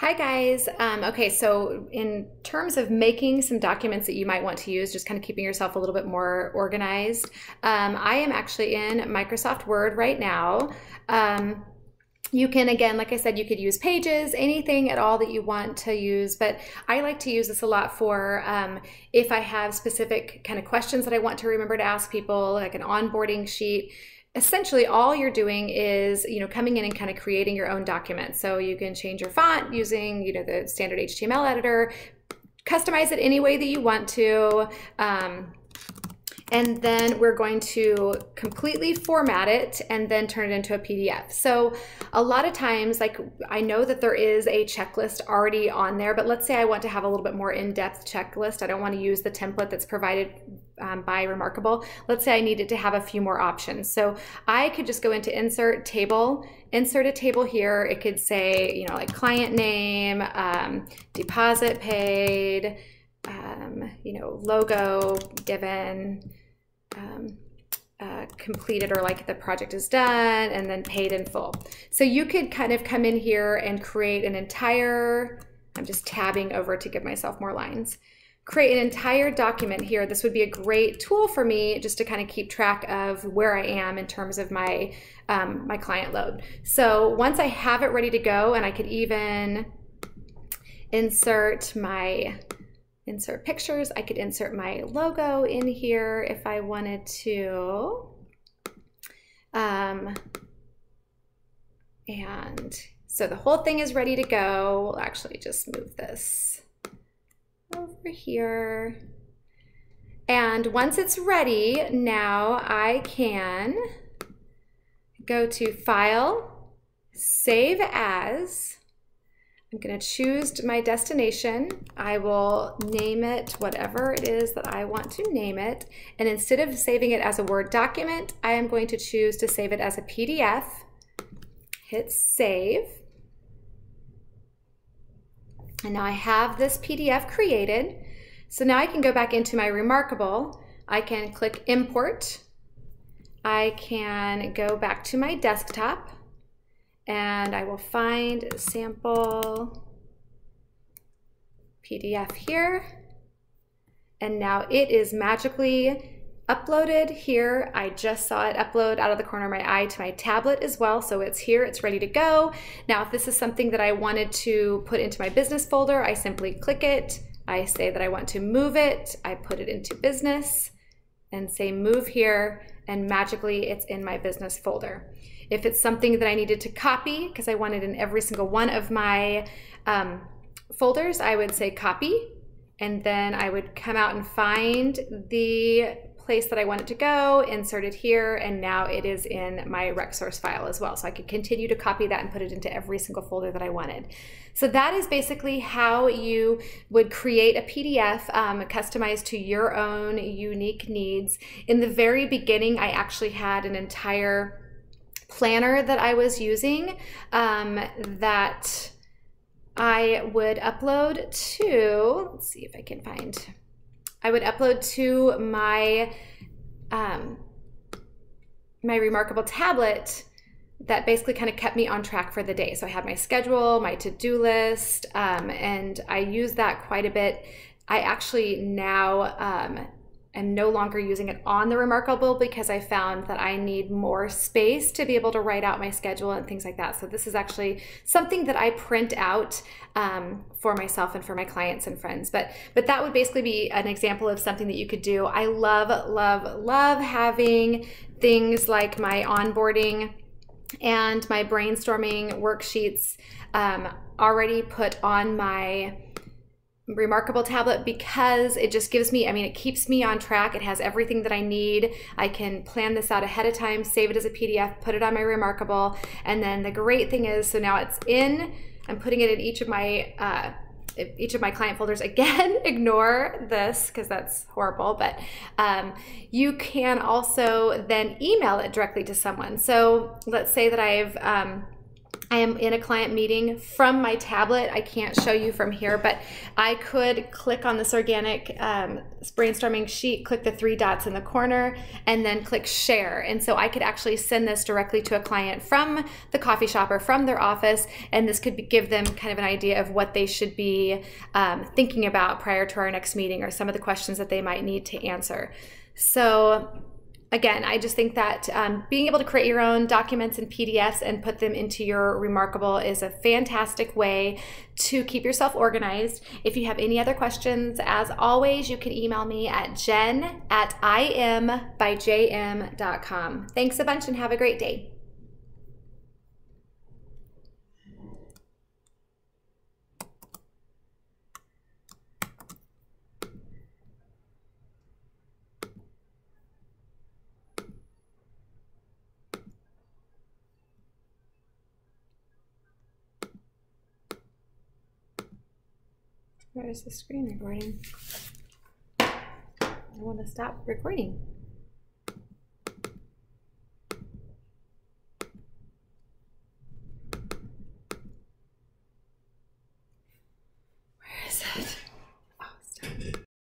Hi guys. Um, okay, so in terms of making some documents that you might want to use, just kind of keeping yourself a little bit more organized, um, I am actually in Microsoft Word right now. Um, you can, again, like I said, you could use pages, anything at all that you want to use, but I like to use this a lot for um, if I have specific kind of questions that I want to remember to ask people, like an onboarding sheet essentially all you're doing is you know coming in and kind of creating your own document so you can change your font using you know the standard html editor customize it any way that you want to um, and then we're going to completely format it and then turn it into a PDF. So a lot of times, like I know that there is a checklist already on there, but let's say I want to have a little bit more in-depth checklist. I don't want to use the template that's provided um, by Remarkable. Let's say I needed to have a few more options. So I could just go into insert table, insert a table here. It could say, you know, like client name, um, deposit paid, um, you know, logo given, um, uh, completed or like the project is done and then paid in full. So you could kind of come in here and create an entire, I'm just tabbing over to give myself more lines, create an entire document here. This would be a great tool for me just to kind of keep track of where I am in terms of my, um, my client load. So once I have it ready to go and I could even insert my insert pictures. I could insert my logo in here if I wanted to. Um, and so the whole thing is ready to go. We'll actually just move this over here. And once it's ready, now I can go to File, Save As, I'm going to choose my destination. I will name it whatever it is that I want to name it. And instead of saving it as a Word document, I am going to choose to save it as a PDF. Hit save. And now I have this PDF created. So now I can go back into my Remarkable. I can click import. I can go back to my desktop and I will find sample PDF here. And now it is magically uploaded here. I just saw it upload out of the corner of my eye to my tablet as well. So it's here, it's ready to go. Now, if this is something that I wanted to put into my business folder, I simply click it. I say that I want to move it. I put it into business and say move here and magically it's in my business folder. If it's something that I needed to copy, because I want it in every single one of my um, folders, I would say copy, and then I would come out and find the place that I want it to go, insert it here, and now it is in my RecSource file as well. So I could continue to copy that and put it into every single folder that I wanted. So that is basically how you would create a PDF um, customized to your own unique needs. In the very beginning, I actually had an entire planner that I was using um, that I would upload to, let's see if I can find, I would upload to my, um, my Remarkable tablet that basically kind of kept me on track for the day. So I had my schedule, my to-do list, um, and I use that quite a bit. I actually now um, am no longer using it on the Remarkable because I found that I need more space to be able to write out my schedule and things like that. So this is actually something that I print out um, for myself and for my clients and friends. But but that would basically be an example of something that you could do. I love love love having things like my onboarding and my brainstorming worksheets um, already put on my remarkable tablet because it just gives me i mean it keeps me on track. It has everything that i need. I can plan this out ahead of time save it as a pdf put it on my remarkable. And then the great thing is so now it's in. I'm putting it in each of my uh, each of my client folders. Again ignore this because that's horrible but um, you can also then email it directly to someone. So let's say that i've um, I am in a client meeting from my tablet. I can't show you from here, but I could click on this organic um, brainstorming sheet, click the three dots in the corner, and then click share. And so I could actually send this directly to a client from the coffee shop or from their office, and this could be, give them kind of an idea of what they should be um, thinking about prior to our next meeting or some of the questions that they might need to answer. So again, I just think that um, being able to create your own documents and PDFs and put them into your Remarkable is a fantastic way to keep yourself organized. If you have any other questions, as always, you can email me at jen at imbyjm.com. Thanks a bunch and have a great day. Where is the screen recording? I want to stop recording.